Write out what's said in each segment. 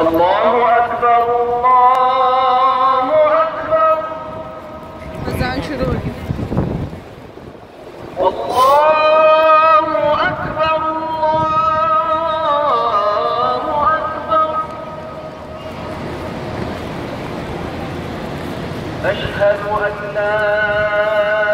الله أكبر الله أكبر وزعان شروق الله أكبر الله أكبر أشهد أن لا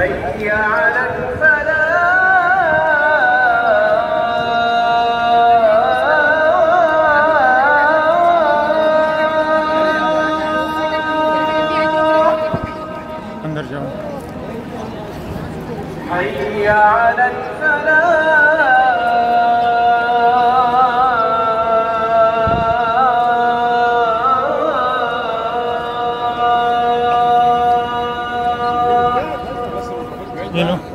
هيا على الفلاح. حي على الفلاح. Bueno.